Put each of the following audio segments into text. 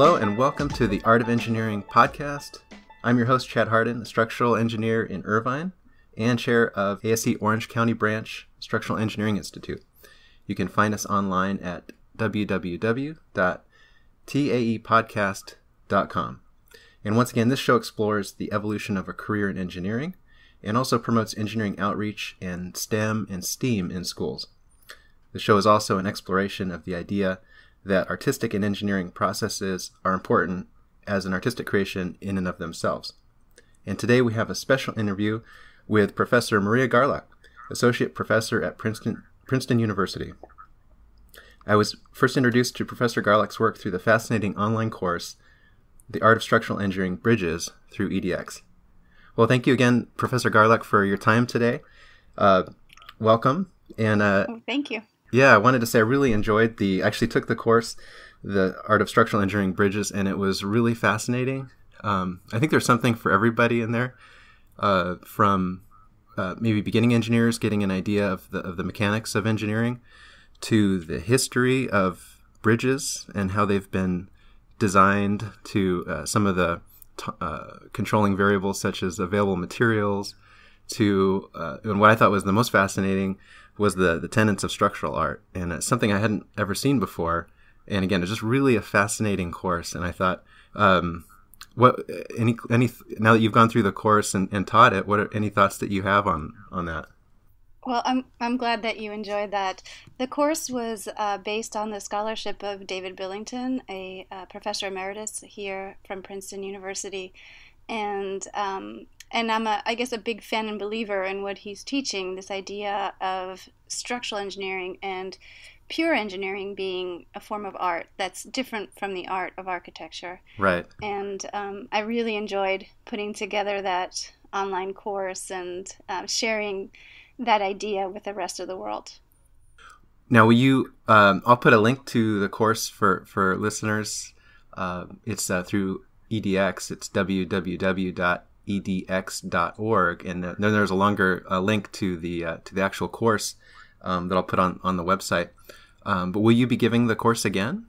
hello and welcome to the Art of Engineering podcast. I'm your host, Chad Harden, a structural engineer in Irvine and chair of ASE Orange County Branch Structural Engineering Institute. You can find us online at www.taepodcast.com. And once again, this show explores the evolution of a career in engineering and also promotes engineering outreach and STEM and STEAM in schools. The show is also an exploration of the idea that artistic and engineering processes are important as an artistic creation in and of themselves. And today we have a special interview with Professor Maria Garlock, Associate Professor at Princeton, Princeton University. I was first introduced to Professor Garlock's work through the fascinating online course, The Art of Structural Engineering Bridges through EDX. Well, thank you again, Professor Garlock, for your time today. Uh, welcome. And uh, thank you. Yeah, I wanted to say I really enjoyed the. Actually, took the course, the Art of Structural Engineering Bridges, and it was really fascinating. Um, I think there's something for everybody in there, uh, from uh, maybe beginning engineers getting an idea of the of the mechanics of engineering, to the history of bridges and how they've been designed, to uh, some of the uh, controlling variables such as available materials, to uh, and what I thought was the most fascinating was the the tenets of structural art, and it's something I hadn't ever seen before. And again, it's just really a fascinating course. And I thought, um, what any any now that you've gone through the course and, and taught it, what are any thoughts that you have on on that? Well, I'm I'm glad that you enjoyed that. The course was uh, based on the scholarship of David Billington, a, a professor emeritus here from Princeton University, and um, and I'm a, I guess a big fan and believer in what he's teaching. This idea of structural engineering and pure engineering being a form of art that's different from the art of architecture. Right. And um, I really enjoyed putting together that online course and uh, sharing that idea with the rest of the world. Now, will you? Um, I'll put a link to the course for for listeners. Uh, it's uh, through EDX. It's www edx.org, and then there's a longer uh, link to the uh, to the actual course um, that I'll put on on the website. Um, but will you be giving the course again?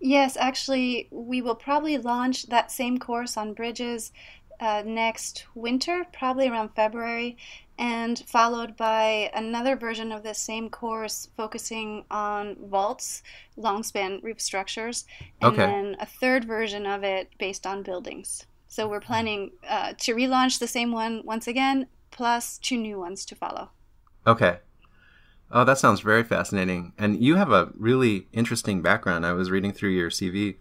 Yes, actually, we will probably launch that same course on bridges uh, next winter, probably around February, and followed by another version of the same course focusing on vaults, long span roof structures, and okay. then a third version of it based on buildings. So we're planning uh, to relaunch the same one once again, plus two new ones to follow. Okay. Oh, that sounds very fascinating. And you have a really interesting background. I was reading through your CV.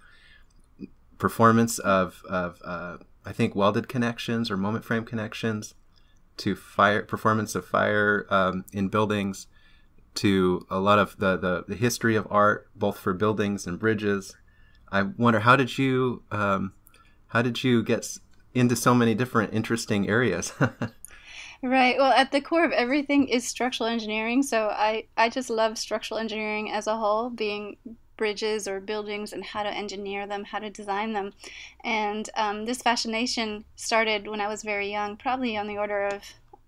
Performance of, of uh, I think, welded connections or moment frame connections to fire, performance of fire um, in buildings, to a lot of the, the, the, history of art, both for buildings and bridges. I wonder, how did you um, how did you get into so many different interesting areas? right. Well, at the core of everything is structural engineering. So I, I just love structural engineering as a whole, being bridges or buildings and how to engineer them, how to design them. And um, this fascination started when I was very young, probably on the order of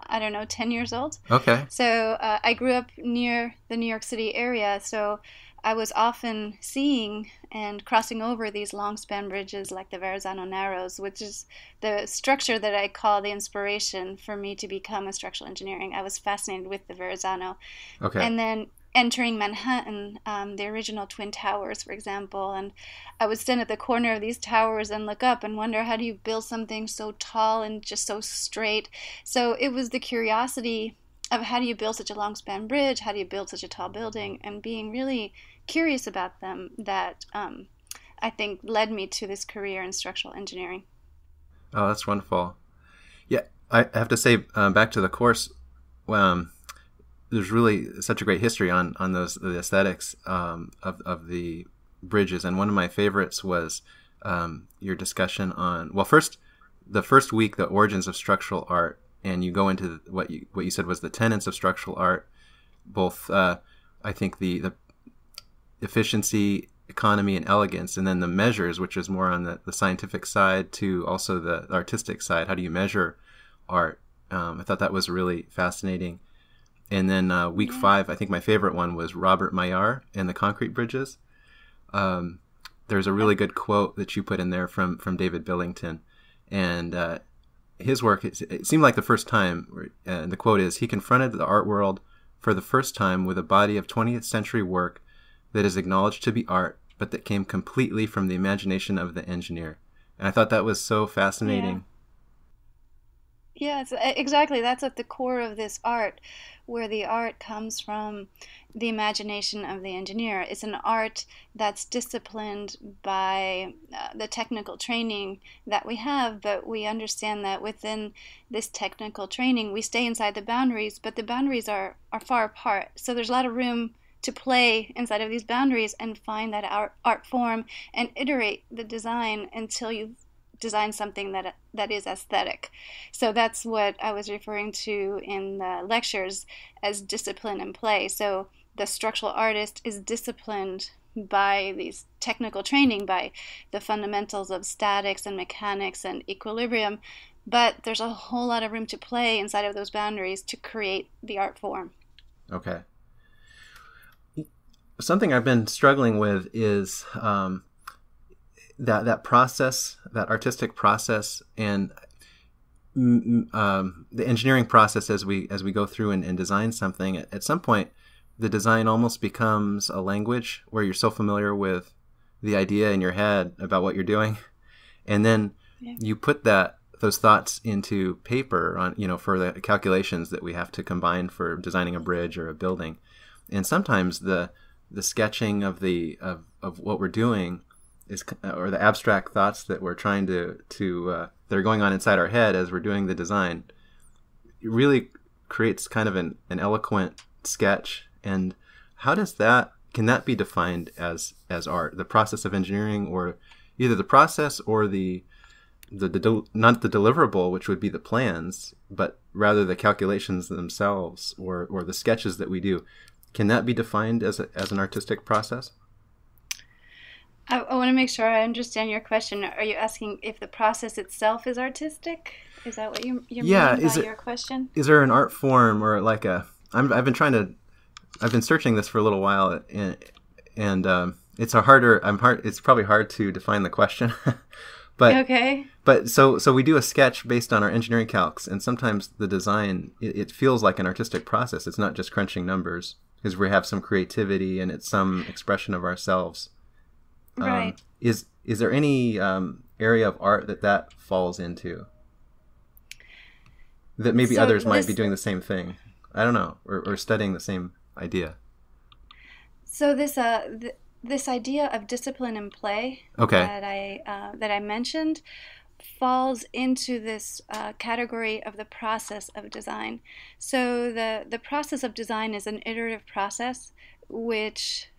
I don't know, 10 years old. Okay. So uh, I grew up near the New York City area. So I was often seeing and crossing over these long span bridges like the Verrazano Narrows, which is the structure that I call the inspiration for me to become a structural engineering. I was fascinated with the Verrazano. Okay. And then entering Manhattan, um, the original Twin Towers, for example, and I would stand at the corner of these towers and look up and wonder how do you build something so tall and just so straight. So it was the curiosity of how do you build such a long span bridge, how do you build such a tall building, and being really curious about them that um, I think led me to this career in structural engineering. Oh, that's wonderful. Yeah, I have to say, um, back to the course, um, there's really such a great history on on those the aesthetics um, of of the bridges, and one of my favorites was um, your discussion on well, first the first week, the origins of structural art, and you go into what you what you said was the tenets of structural art, both uh, I think the the efficiency, economy, and elegance, and then the measures, which is more on the, the scientific side to also the artistic side. How do you measure art? Um, I thought that was really fascinating. And then uh, week yeah. five, I think my favorite one was Robert Maillart and the concrete bridges. Um, there's a really good quote that you put in there from from David Billington, and uh, his work. It seemed like the first time. And the quote is: "He confronted the art world for the first time with a body of 20th century work that is acknowledged to be art, but that came completely from the imagination of the engineer." And I thought that was so fascinating. Yeah. Yes, exactly. That's at the core of this art, where the art comes from the imagination of the engineer. It's an art that's disciplined by uh, the technical training that we have, but we understand that within this technical training, we stay inside the boundaries, but the boundaries are, are far apart. So there's a lot of room to play inside of these boundaries and find that art, art form and iterate the design until you design something that that is aesthetic. So that's what I was referring to in the lectures as discipline and play. So the structural artist is disciplined by these technical training, by the fundamentals of statics and mechanics and equilibrium, but there's a whole lot of room to play inside of those boundaries to create the art form. Okay. Something I've been struggling with is um, that that process, that artistic process, and um, the engineering process as we as we go through and, and design something. At, at some point, the design almost becomes a language where you're so familiar with the idea in your head about what you're doing, and then yeah. you put that those thoughts into paper on you know for the calculations that we have to combine for designing a bridge or a building, and sometimes the the sketching of the of, of what we're doing is or the abstract thoughts that we're trying to to uh, that are going on inside our head as we're doing the design really creates kind of an, an eloquent sketch. And how does that can that be defined as as art? The process of engineering or either the process or the the, the not the deliverable which would be the plans but rather the calculations themselves or or the sketches that we do can that be defined as a, as an artistic process I, I want to make sure I understand your question. Are you asking if the process itself is artistic? Is that what you, you're yeah, by it, your question? Is there an art form or like a? I'm, I've been trying to, I've been searching this for a little while, and and um, it's a harder. I'm hard. It's probably hard to define the question. but okay. But so so we do a sketch based on our engineering calcs, and sometimes the design it, it feels like an artistic process. It's not just crunching numbers because we have some creativity and it's some expression of ourselves. Um, right. Um, is is there any um, area of art that that falls into? That maybe so others this, might be doing the same thing. I don't know, or, or studying the same idea. So this uh th- this idea of discipline and play okay. that I uh, that I mentioned falls into this uh, category of the process of design. So the the process of design is an iterative process which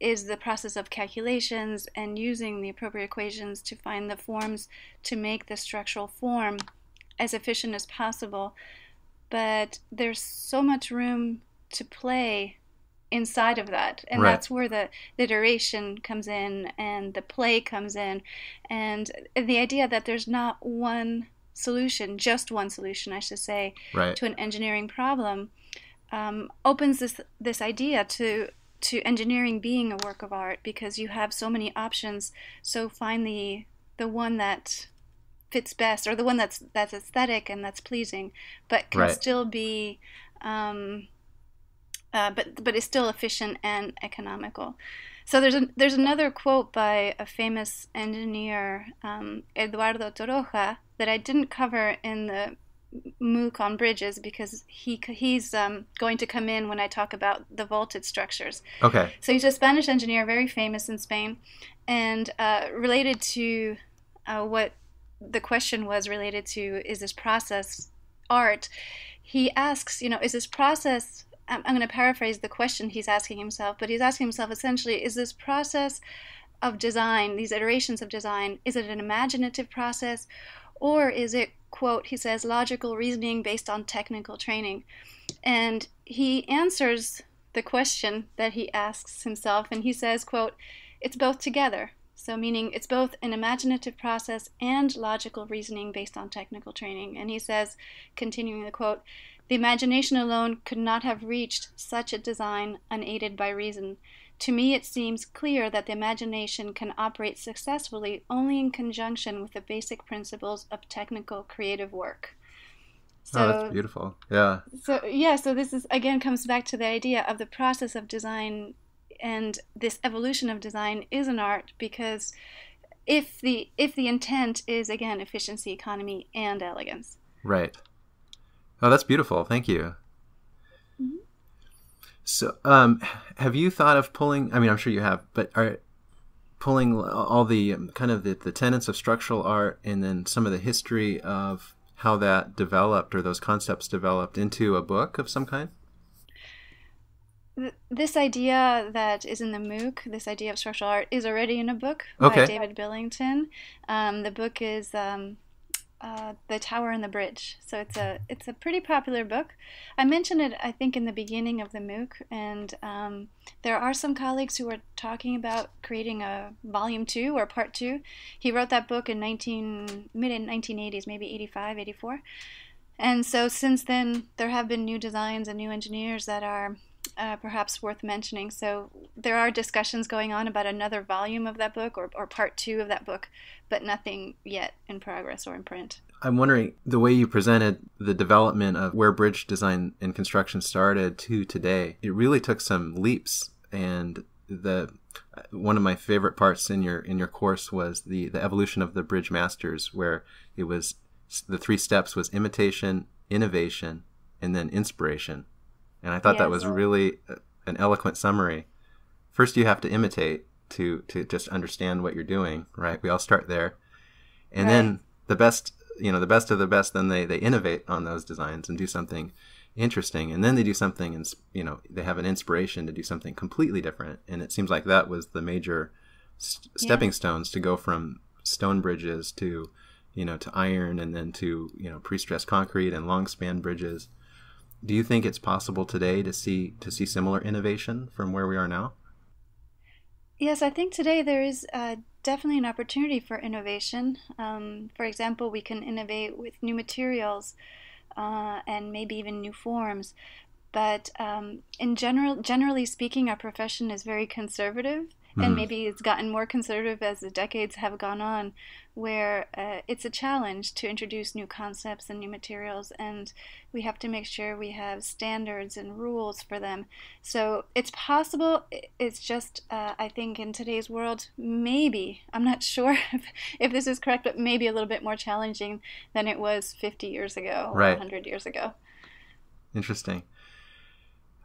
is the process of calculations and using the appropriate equations to find the forms to make the structural form as efficient as possible. But there's so much room to play inside of that and right. that's where the, the iteration comes in and the play comes in and the idea that there's not one solution just one solution i should say right. to an engineering problem um, opens this this idea to to engineering being a work of art because you have so many options. So find the the one that fits best or the one that's that's aesthetic and that's pleasing, but can right. still be, um, uh, but but is still efficient and economical. So there's a, there's another quote by a famous engineer, um, Eduardo Torroja, that I didn't cover in the MOOC on bridges because he he's um, going to come in when I talk about the vaulted structures. Okay. So he's a Spanish engineer, very famous in Spain, and uh, related to uh, what the question was related to is this process art. He asks, you know, is this process? I'm, going to paraphrase the question he's asking himself, but he's asking himself essentially, is this process of design, these iterations of design, is it an imaginative process, or is it quote, he says, logical reasoning based on technical training. And he answers the question that he asks himself, and he says, quote, it's both together. So, meaning it's both an imaginative process and logical reasoning based on technical training. And he says, continuing the quote, the imagination alone could not have reached such a design unaided by reason. to me, it seems clear that the imagination can operate successfully only in conjunction with the basic principles of technical creative work. So, oh, that's beautiful. Yeah. So yeah, so this is again comes back to the idea of the process of design and this evolution of design is an art because if the if the intent is again efficiency, economy, and elegance. Right. Oh, that's beautiful. Thank you. Mm-hmm. So, um, have you thought of pulling? I mean, I'm sure you have, but are pulling all the um, kind of the, the tenets of structural art and then some of the history of how that developed or those concepts developed into a book of some kind? This idea that is in the MOOC, this idea of structural art, is already in a book okay. by David Billington. Um, the book is um, uh, the Tower and the Bridge. So it's a it's a pretty popular book. I mentioned it I think in the beginning of the MOOC, and um, there are some colleagues who are talking about creating a volume two or part two. He wrote that book in 19 mid 1980s, maybe 85, 84. And so since then, there have been new designs and new engineers that are uh, perhaps worth mentioning. So there are discussions going on about another volume of that book or, or part two of that book, but nothing yet in progress or in print. I'm wondering the way you presented the development of where bridge design and construction started to today. It really took some leaps, and the one of my favorite parts in your in your course was the the evolution of the bridge masters, where it was the three steps was imitation, innovation, and then inspiration and I thought yes. that was really uh, an eloquent summary. First, you have to imitate to to just understand what you're doing, right? We all start there, and right. then the best, you know, the best of the best. Then they they innovate on those designs and do something interesting, and then they do something, and you know, they have an inspiration to do something completely different. And it seems like that was the major st- stepping yeah. stones to go from stone bridges to you know to iron and then to you know pre-stressed concrete and long span bridges do you think it's possible today to see to see similar innovation from where we are now? Yes, I think today there is uh, definitely an opportunity for innovation. Um, for example, we can innovate with new materials uh, and maybe even new forms. But um, in general, generally speaking, our profession is very conservative, mm. and maybe it's gotten more conservative as the decades have gone on where uh, it's a challenge to introduce new concepts and new materials, and we have to make sure we have standards and rules for them. So it's possible, it's just, uh, I think, in today's world, maybe, I'm not sure if, if this is correct, but maybe a little bit more challenging than it was 50 years ago or right. 100 years ago. Interesting.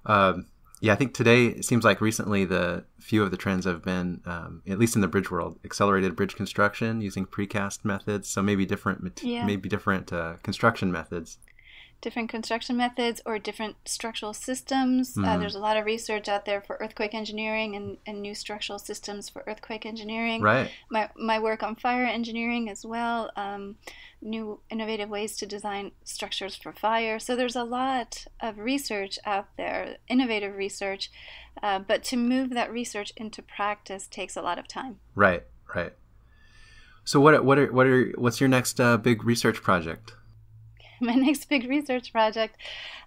Um, yeah, I think today it seems like recently the few of the trends have been, um, at least in the bridge world, accelerated bridge construction using precast methods. So maybe different, yeah. maybe different uh, construction methods different construction methods or different structural systems. Uh, mm-hmm. Uh, there's a lot of research out there for earthquake engineering and, and new structural systems for earthquake engineering. Right. My, my work on fire engineering as well, um, new innovative ways to design structures for fire. So there's a lot of research out there, innovative research, uh, but to move that research into practice takes a lot of time. Right, right. So what what are what are what's your next uh, big research project? my next big research project,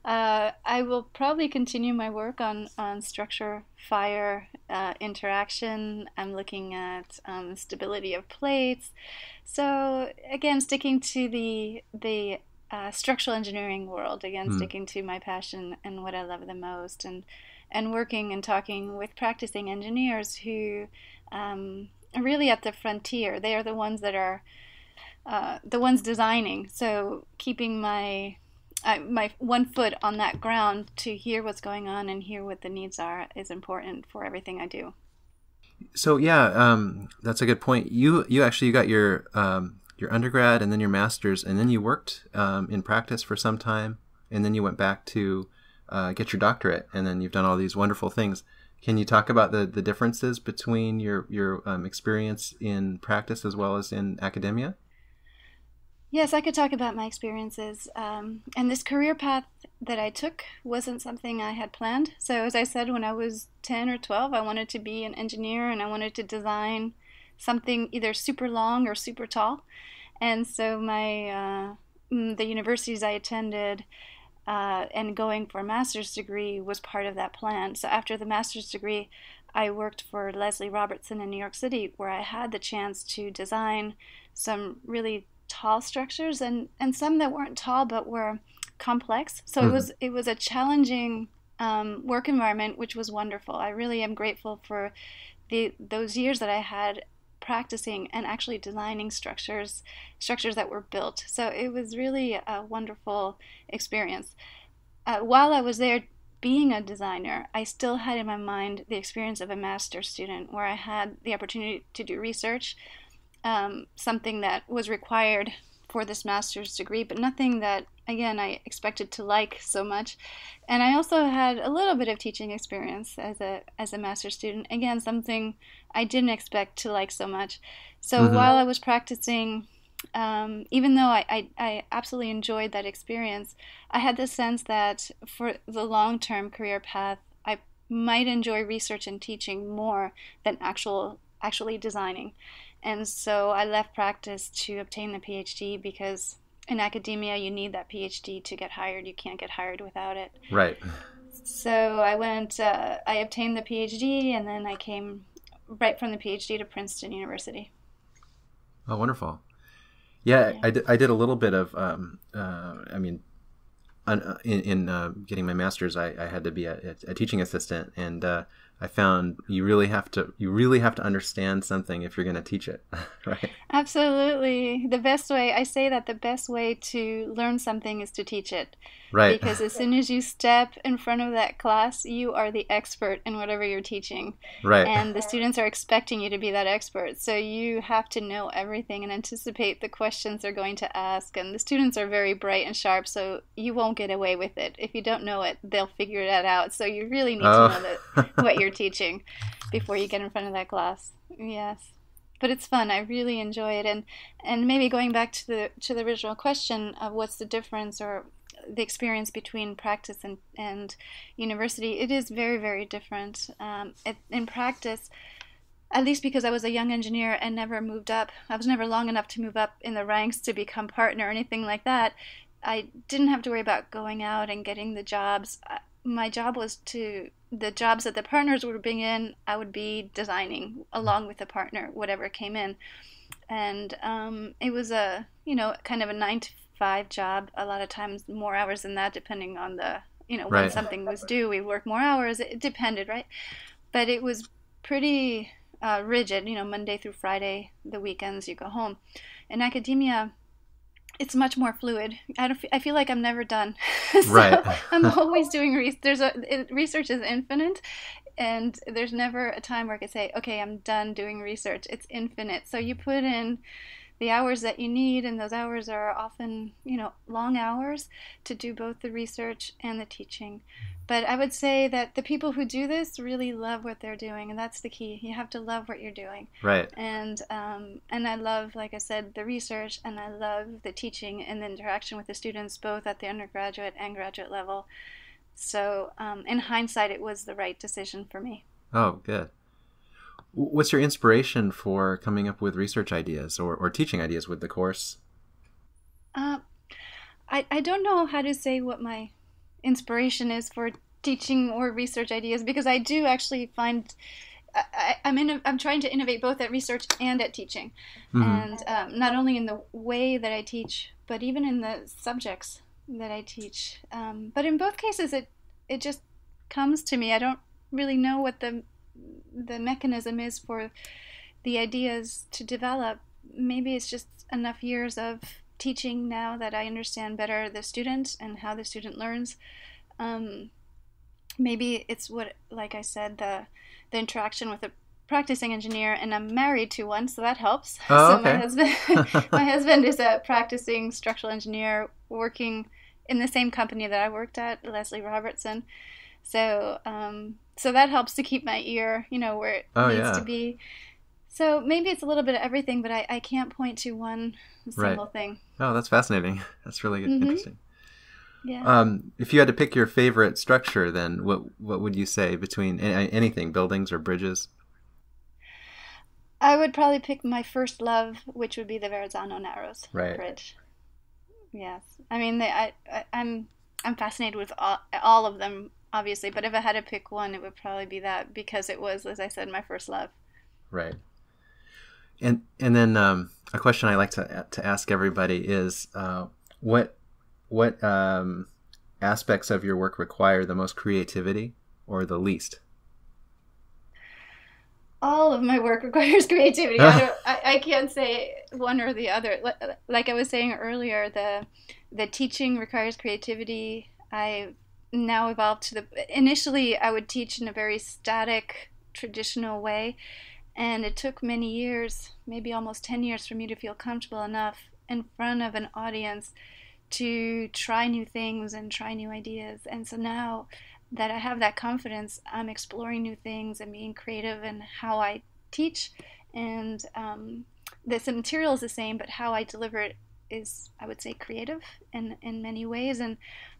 uh, I will probably continue my work on, on structure fire uh, interaction. I'm looking at um, stability of plates. So again, sticking to the the uh, structural engineering world. Again, mm. sticking to my passion and what I love the most, and and working and talking with practicing engineers who um, are really at the frontier. They are the ones that are uh, the ones designing. So keeping my uh, my one foot on that ground to hear what's going on and hear what the needs are is important for everything I do. So yeah, um, that's a good point. You you actually you got your um, your undergrad and then your master's and then you worked um, in practice for some time and then you went back to uh, get your doctorate and then you've done all these wonderful things. Can you talk about the, the differences between your your um, experience in practice as well as in academia? Yes, I could talk about my experiences. Um, and this career path that I took wasn't something I had planned. So, as I said, when I was 10 or 12, I wanted to be an engineer and I wanted to design something either super long or super tall. And so, my uh, mm, the universities I attended uh, and going for a master's degree was part of that plan. So, after the master's degree, I worked for Leslie Robertson in New York City, where I had the chance to design some really tall structures and, and some that weren't tall but were complex. So mm-hmm. it was it was a challenging um, work environment, which was wonderful. I really am grateful for the those years that I had practicing and actually designing structures structures that were built. So it was really a wonderful experience. Uh, while I was there being a designer, I still had in my mind the experience of a master's student where I had the opportunity to do research, um, something that was required for this master's degree, but nothing that, again, I expected to like so much. And I also had a little bit of teaching experience as a as a master's student. Again, something I didn't expect to like so much. So mm-hmm. while I was practicing, um, even though I, I, I absolutely enjoyed that experience, I had the sense that for the long term career path, I might enjoy research and teaching more than actual actually designing. And so I left practice to obtain the PhD because in academia you need that PhD to get hired. You can't get hired without it. Right. So I went, uh, I obtained the PhD, and then I came right from the PhD to Princeton University. Oh, wonderful. Yeah, yeah. I, did, I did a little bit of, um, uh, I mean, uh, in, in uh, getting my master's, I, I, had to be a, a teaching assistant, and uh, I found you really have to you really have to understand something if you're going to teach it, right? Absolutely. The best way I say that the best way to learn something is to teach it. Right. Because as soon as you step in front of that class, you are the expert in whatever you're teaching. Right. And the students are expecting you to be that expert. So you have to know everything and anticipate the questions they're going to ask. And the students are very bright and sharp, so you won't get away with it. If you don't know it, they'll figure that out. So you really need oh. to know that, what you're teaching before you get in front of that class. Yes but it's fun. I really enjoy it, and and maybe going back to the to the original question of what's the difference or the experience between practice and, and university, it is very, very different. Um, it, in practice, at least because I was a young engineer and never moved up, I was never long enough to move up in the ranks to become partner or anything like that. I didn't have to worry about going out and getting the jobs. My job was to the jobs that the partners would bring in. I would be designing along with the partner, whatever came in, and um, it was a you know kind of a nine to five job. A lot of times more hours than that, depending on the you know right. when something was due. We work more hours. It depended, right? But it was pretty uh, rigid. You know, Monday through Friday. The weekends you go home. In academia, it's much more fluid. I don't. I feel like I'm never done. so right. I'm always doing research. There's a it, research is infinite, and there's never a time where I could say, okay, I'm done doing research. It's infinite. So you put in the hours that you need, and those hours are often, you know, long hours to do both the research and the teaching. But I would say that the people who do this really love what they're doing, and that's the key. You have to love what you're doing. Right. And um, and I love, like I said, the research, and I love the teaching and the interaction with the students, both at the undergraduate and graduate level. So, um, in hindsight, it was the right decision for me. Oh, good. What's your inspiration for coming up with research ideas or, or teaching ideas with the course? Uh, I, I don't know how to say what my inspiration is for teaching or research ideas because I do actually find I, am in, I'm trying to innovate both at research and at teaching, mm-hmm. and um, not only in the way that I teach, but even in the subjects that I teach. Um, but in both cases, it it just comes to me. I don't really know what the the mechanism is for the ideas to develop. Maybe it's just enough years of teaching now that I understand better the student and how the student learns. Um, maybe it's what, like I said, the the interaction with a practicing engineer, and I'm married to one, so that helps. Oh, so okay. my husband, my husband is a practicing structural engineer working in the same company that I worked at, Leslie Robertson. So um, so that helps to keep my ear, you know, where it oh, needs yeah. to be. So maybe it's a little bit of everything, but I, I can't point to one single right. thing. Oh, that's fascinating. That's really mm-hmm. interesting. Yeah. Um, if you had to pick your favorite structure, then what what would you say between anything, buildings or bridges? I would probably pick my first love, which would be the Verrazzano Narrows right. Bridge. Yes, I mean, they, I, I, I'm I'm fascinated with all, all of them obviously. But if I had to pick one, it would probably be that because it was, as I said, my first love. Right. And and then um, a question I like to to ask everybody is uh, what what um, aspects of your work require the most creativity or the least? all of my work requires creativity. I, I, I, can't say one or the other. Like I was saying earlier, the the teaching requires creativity. I now evolved to the. Initially, I would teach in a very static, traditional way, and it took many years, maybe almost ten years, for me to feel comfortable enough in front of an audience to try new things and try new ideas. And so now that I have that confidence, I'm exploring new things and being creative in how I teach. And um, the material is the same, but how I deliver it is, I would say, creative in, in many ways. And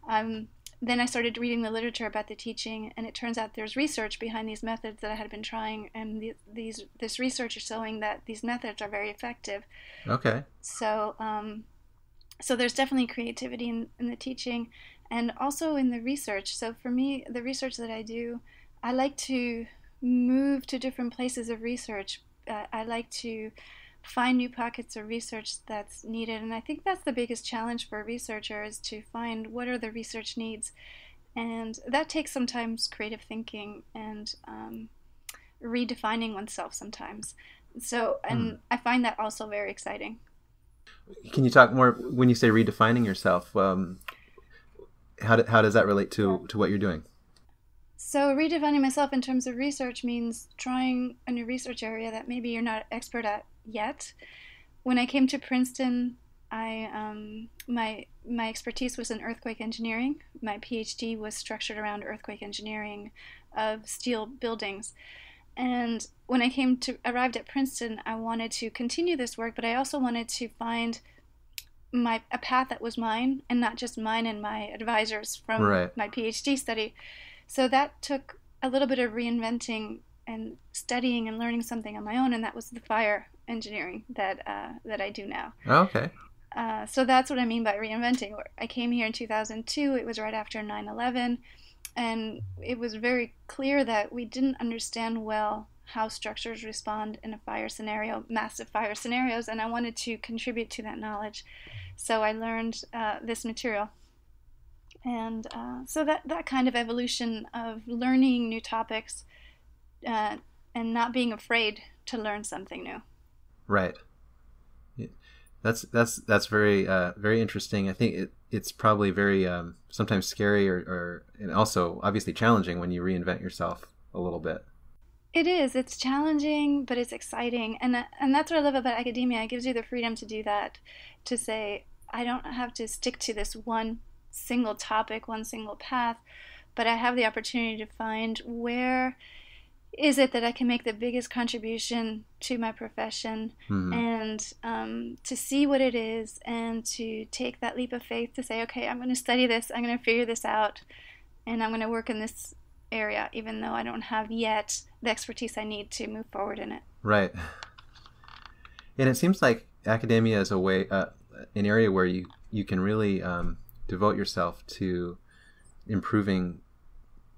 um, then I started reading the literature about the teaching, and it turns out there's research behind these methods that I had been trying, and the, these this research is showing that these methods are very effective. Okay. So, um, so there's definitely creativity in, in the teaching and also in the research. So for me, the research that I do, I like to move to different places of research. Uh, I like to find new pockets of research that's needed, and I think that's the biggest challenge for a researcher is to find what are the research needs, and that takes sometimes creative thinking and um, redefining oneself sometimes. So, and mm. I find that also very exciting. Can you talk more when you say redefining yourself? Um, how, do, how does that relate to, to what you're doing? So, redefining myself in terms of research means trying a new research area that maybe you're not expert at yet. When I came to Princeton, I um, my my expertise was in earthquake engineering. My PhD was structured around earthquake engineering of steel buildings. And when I came to arrived at Princeton, I wanted to continue this work, but I also wanted to find my a path that was mine and not just mine and my advisors from right. my PhD study. So that took a little bit of reinventing and studying and learning something on my own, and that was the fire engineering that uh, that I do now. Oh, okay. Uh, so that's what I mean by reinventing. I came here in 2002. It was right after 9/11, and it was very clear that we didn't understand well how structures respond in a fire scenario, massive fire scenarios, and I wanted to contribute to that knowledge. So I learned uh, this material. And uh, so that, that kind of evolution of learning new topics uh, and not being afraid to learn something new. Right. That's that's that's very uh, very interesting. I think it, it's probably very um, sometimes scary or, or and also obviously challenging when you reinvent yourself a little bit. It is. It's challenging, but it's exciting, and and that's what I love about academia. It gives you the freedom to do that, to say I don't have to stick to this one single topic, one single path, but I have the opportunity to find where is it that I can make the biggest contribution to my profession mm-hmm. and um, to see what it is and to take that leap of faith to say, okay, I'm going to study this, I'm going to figure this out, and I'm going to work in this area, even though I don't have yet the expertise I need to move forward in it. Right. And it seems like academia is a way, uh, an area where you you can really um, devote yourself to improving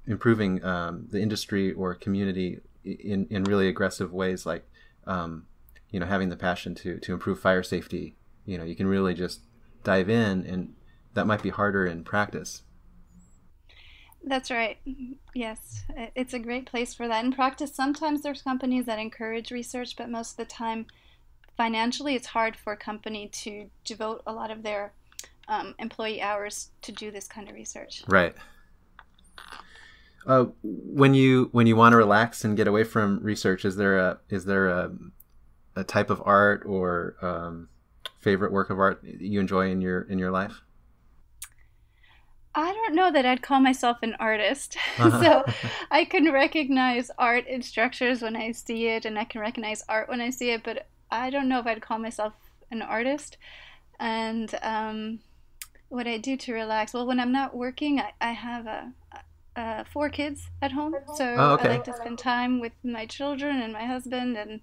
improving um, the industry or community in, in really aggressive ways like um, you know having the passion to to improve fire safety you know you can really just dive in and that might be harder in practice that's right. Yes, it's a great place for that. In practice, sometimes there's companies that encourage research, but most of the time, financially, it's hard for a company to devote a lot of their um, employee hours to do this kind of research. Right. Uh, when you when you want to relax and get away from research, is there a is there a, a type of art or um, favorite work of art you enjoy in your in your life? I don't know that I'd call myself an artist. so I can recognize art in structures when I see it, and I can recognize art when I see it, but I don't know if I'd call myself an artist. And um, what I do to relax, well, when I'm not working, I, I have a, a, four kids at home, so oh, okay. I like to spend time with my children and my husband, and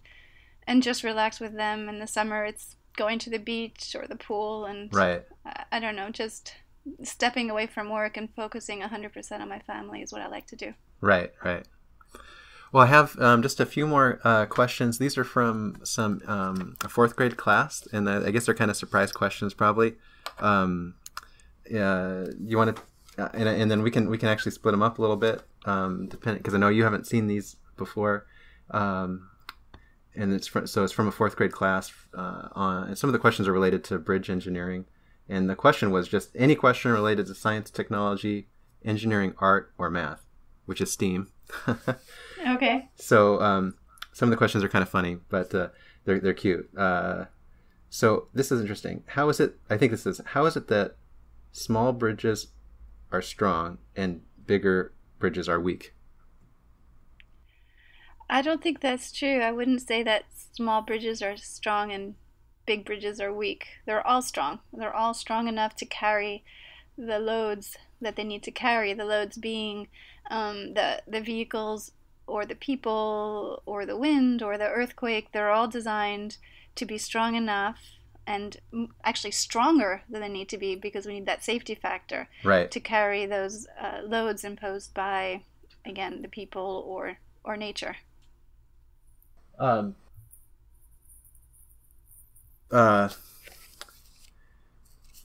and just relax with them. In the summer, it's going to the beach or the pool, and right. I, I don't know, just stepping away from work and focusing 100% on my family is what I like to do. Right, right. Well, I have um, just a few more uh, questions. These are from some um, a fourth grade class, and I guess they're kind of surprise questions, probably. Um, uh, you want to, uh, and, and, then we can we can actually split them up a little bit, um, depending because I know you haven't seen these before. Um, and it's from, so it's from a fourth grade class. Uh, on and some of the questions are related to bridge engineering, and the question was just any question related to science, technology, engineering, art, or math, which is STEAM. okay. So um, some of the questions are kind of funny, but uh, they're they're cute. Uh, so this is interesting. How is it? I think this is how is it that small bridges are strong and bigger bridges are weak? I don't think that's true. I wouldn't say that small bridges are strong and big bridges are weak. They're all strong. They're all strong enough to carry the loads that they need to carry. The loads being um, the the vehicles or the people or the wind or the earthquake. They're all designed to be strong enough and actually stronger than they need to be because we need that safety factor right. to carry those uh, loads imposed by again the people or or nature. Um, uh,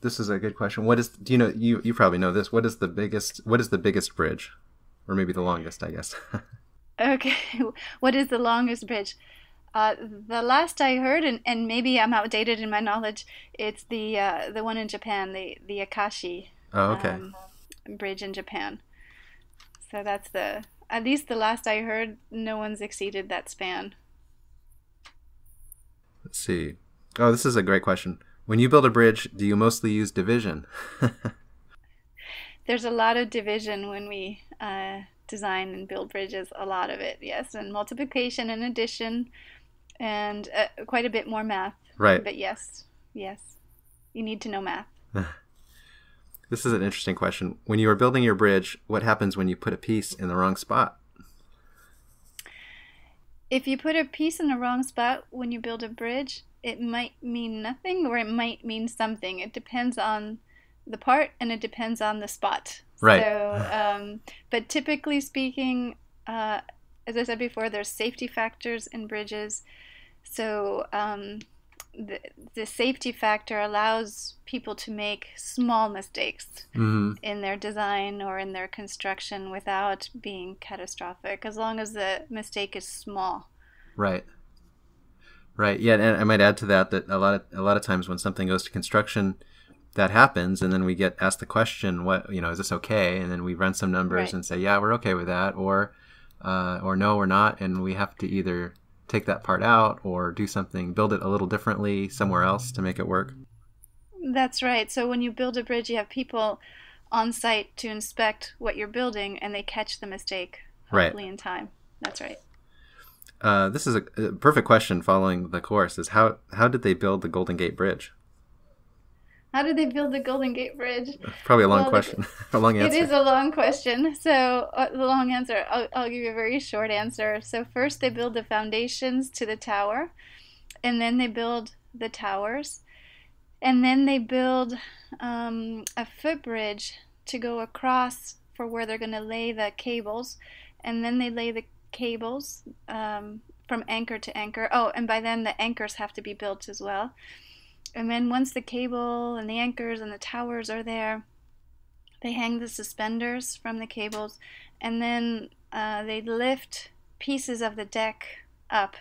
this is a good question. What is do you know you you probably know this. What is the biggest what is the biggest bridge? Or maybe the longest, I guess. okay. What is the longest bridge? Uh, the last I heard, and, and maybe I'm outdated in my knowledge, it's the uh, the one in Japan, the the Akashi oh, okay. um, bridge in Japan. So that's the at least the last I heard, no one's exceeded that span. Let's see. Oh, this is a great question. When you build a bridge, do you mostly use division? There's a lot of division when we uh, design and build bridges. A lot of it, yes, and multiplication and addition, and uh, quite a bit more math. Right. But yes, yes, you need to know math. this is an interesting question. When you are building your bridge, what happens when you put a piece in the wrong spot? If you put a piece in the wrong spot when you build a bridge, it might mean nothing or it might mean something. It depends on the part and it depends on the spot. Right. So, um, but typically speaking, uh, as I said before, there's safety factors in bridges. So um, the, the safety factor allows people to make small mistakes mm-hmm. in their design or in their construction without being catastrophic, as long as the mistake is small. Right. Right. Yeah, and I might add to that that a lot of a lot of times when something goes to construction, that happens, and then we get asked the question, "What you know? Is this okay?" And then we run some numbers right. and say, "Yeah, we're okay with that," or uh, or no, we're not, and we have to either take that part out or do something, build it a little differently somewhere else to make it work. That's right. So when you build a bridge, you have people on site to inspect what you're building, and they catch the mistake hopefully right. in time. That's right. Uh, this is a, a, perfect question following the course is how how did they build the Golden Gate Bridge? How did they build the Golden Gate Bridge? Probably a long well, question, a long answer. It is a long question. So uh, the long answer, I'll, I'll give you a very short answer. So first they build the foundations to the tower, and then they build the towers, and then they build um, a footbridge to go across for where they're going to lay the cables, and then they lay the cables um, from anchor to anchor. Oh, and by then the anchors have to be built as well. And then once the cable and the anchors and the towers are there, they hang the suspenders from the cables, and then uh, they lift pieces of the deck up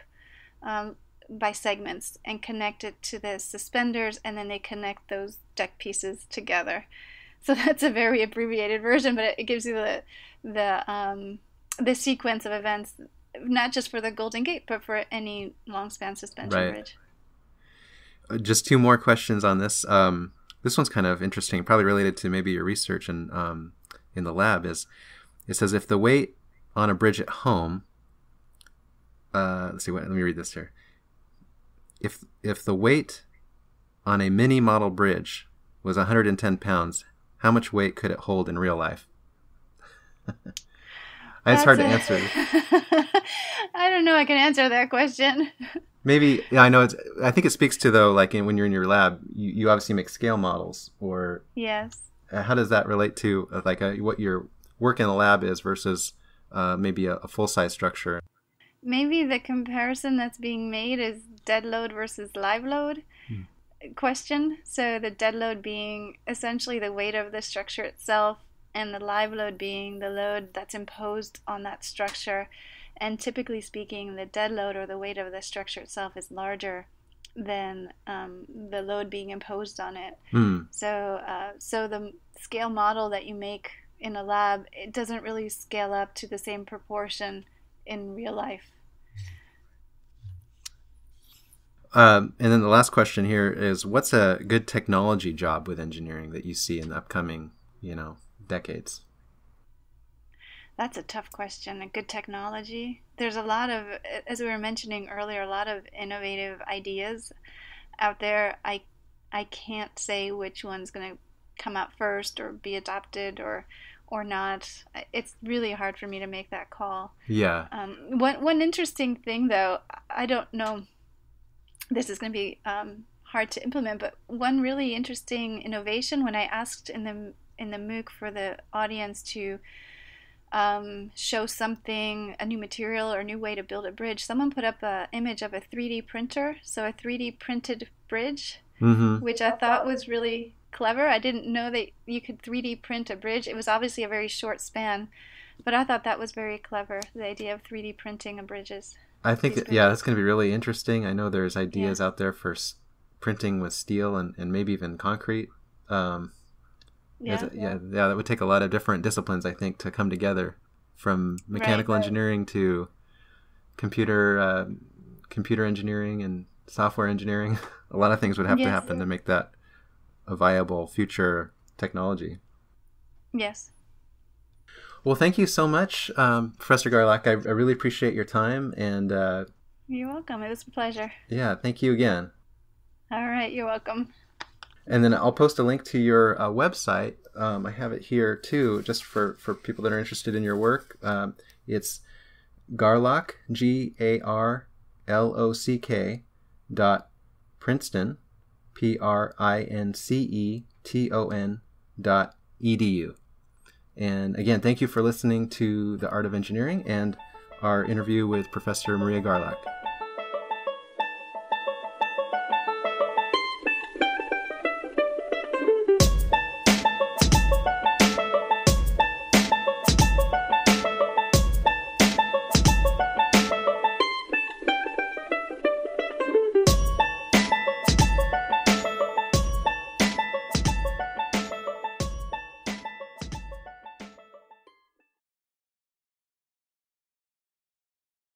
um, by segments and connect it to the suspenders, and then they connect those deck pieces together. So that's a very abbreviated version, but it, gives you the the um, the sequence of events, not just for the Golden Gate, but for any long span suspension right. bridge. Just two more questions on this. Um, this one's kind of interesting, probably related to maybe your research and um, in the lab. Is it says if the weight on a bridge at home, uh, let's see, what, let me read this here. If if the weight on a mini model bridge was 110 pounds, how much weight could it hold in real life? it's hard a... to answer. I don't know. I can answer that question. Maybe yeah, I know. It's. I think it speaks to though, like in, when you're in your lab, you, you obviously make scale models, or yes. uh, how does that relate to uh, like a, what your work in the lab is versus uh, maybe a, a full size structure? Maybe the comparison that's being made is dead load versus live load hmm. question. So the dead load being essentially the weight of the structure itself, and the live load being the load that's imposed on that structure. And typically speaking, the dead load or the weight of the structure itself is larger than um, the load being imposed on it. Mm. So, uh, so the scale model that you make in a lab, it doesn't really scale up to the same proportion in real life. Um, and then the last question here is, what's a good technology job with engineering that you see in the upcoming, you know, decades? That's a tough question. A good technology. There's a lot of, as we were mentioning earlier, a lot of innovative ideas out there. I, I can't say which one's going to come out first or be adopted or or not. It's really hard for me to make that call. Yeah. Um, one one interesting thing though, I don't know. This is going to be um, hard to implement, but one really interesting innovation when I asked in the in the MOOC for the audience to um, show something, a new material or a new way to build a bridge, someone put up an image of a 3D printer, so a 3D printed bridge, mm-hmm. which I thought was really clever. I didn't know that you could 3D print a bridge. It was obviously a very short span, but I thought that was very clever, the idea of 3D printing of bridges. I think, that, yeah, that's going to be really interesting. I know there's ideas yeah. out there for s- printing with steel and, and maybe even concrete. Um, yeah, yeah, yeah, That would take a lot of different disciplines, I think, to come together, from mechanical right, engineering to computer uh, computer engineering and software engineering. a lot of things would have yes, to happen to make that a viable future technology. Yes. Well, thank you so much, um, Professor Garlock. I, I, really appreciate your time and. Uh, you're welcome. It was a pleasure. Yeah, thank you again. All right, you're welcome. And then I'll post a link to your uh, website. Um, I have it here too, just for, for people that are interested in your work. Um, it's Garlock, G A R L O C K, dot Princeton, P R I N C E T O N, dot edu. And again, thank you for listening to The Art of Engineering and our interview with Professor Maria Garlock.